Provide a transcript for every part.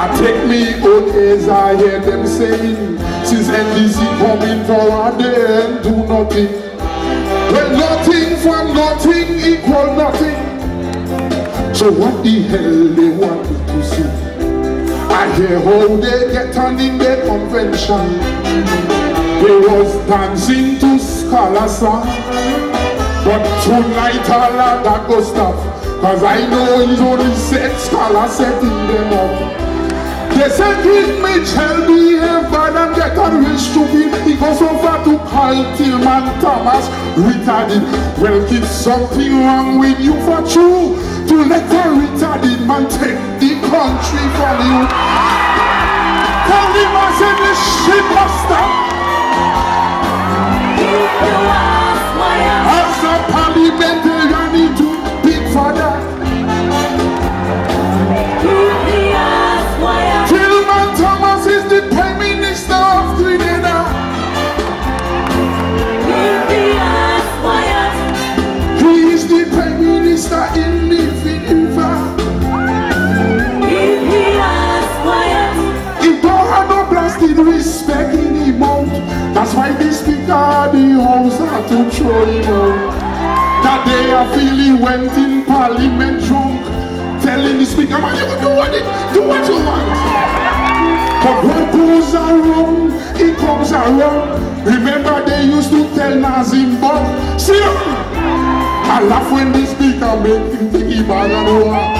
I take me old as I hear them saying, since NDC coming they ain't do nothing. Well, nothing from nothing equal nothing. So what the hell they want to see? I hear how they get on in their convention. They was dancing to song. But tonight of that go stop. Cause I know he's only set Scala setting them up. They said King Mitchell behave bad and get on real stupid He goes over to call Tillman Thomas retarded. Well, it's something wrong with you for true. To let a retarded man take the country from you. Tell him I said this shit must stop That day I feel he went in Parliament drunk, telling the Speaker, man, you can do what, it, do what you want. But what goes around, it comes around. Remember they used to tell Nazim Burke, see I laugh when the speaker make him think he bad and what.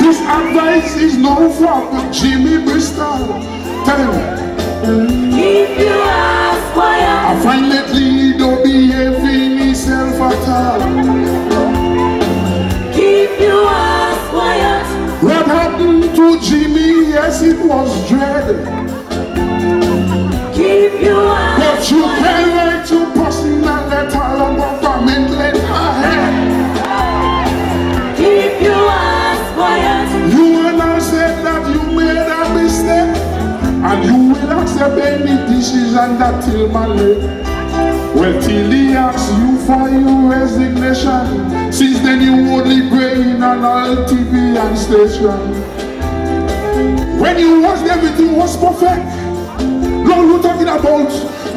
This advice is no from Jimmy Bristol. Tell him, I find lately he don't behave in himself at all. Keep your eyes quiet. What happened to Jimmy? Yes, it was dread. And you will accept any decision that Tillman made. Well, till he asks you for your resignation, since then you only praying on all TV and station. When you watched everything was perfect. Lord, we're talking about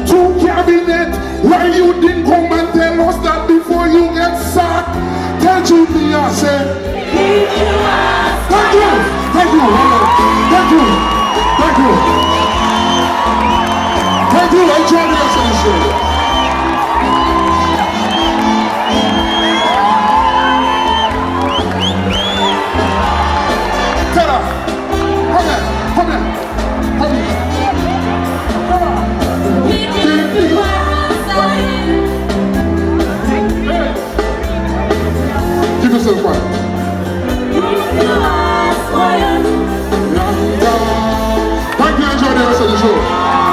two cabinet. Why you didn't come and tell us that before you get sacked? Tell Jimmy I said, thank you, thank you, thank you, thank you. Thank you, enjoy the rest of the show. Her, come here, come here, come here. Come on. Keep yourself. Thank you, enjoy